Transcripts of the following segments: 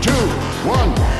two, one.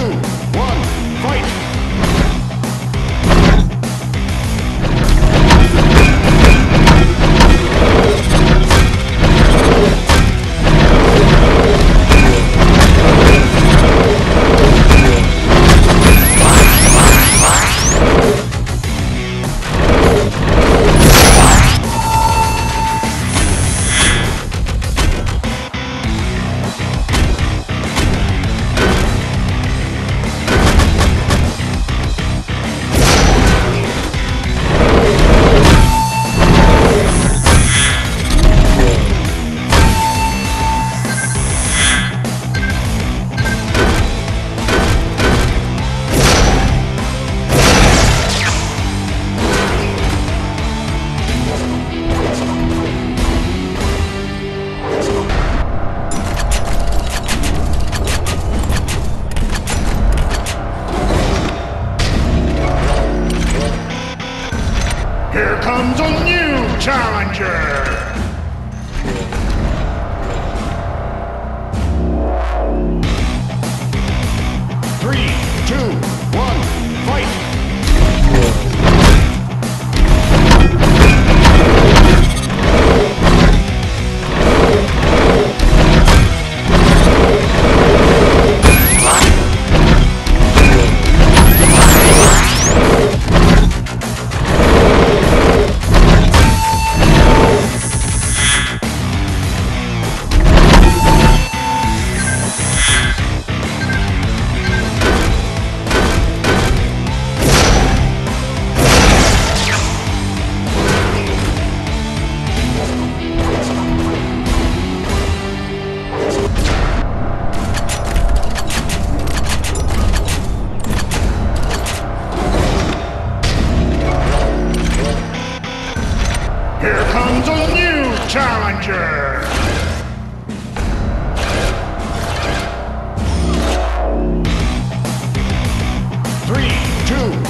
Two, two. Three, two,